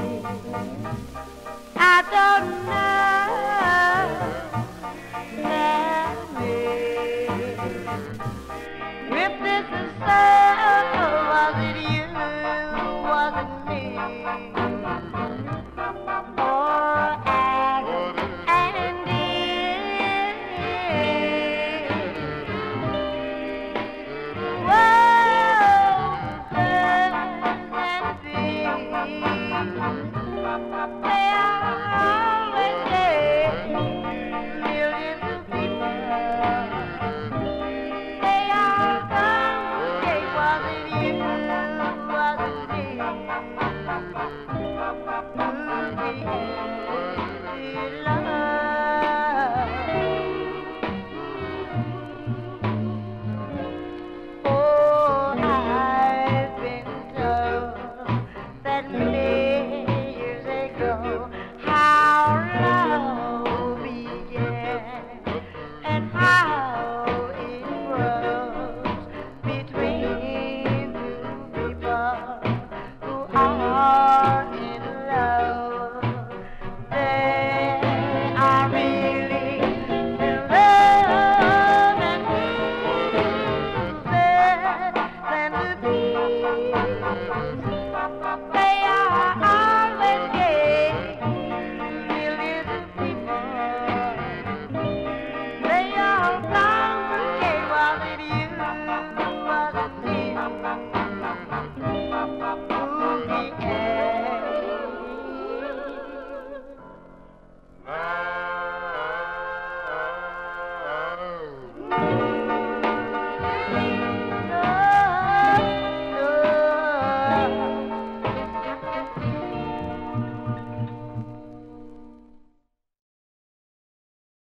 I don't know, Mammy, if this is so.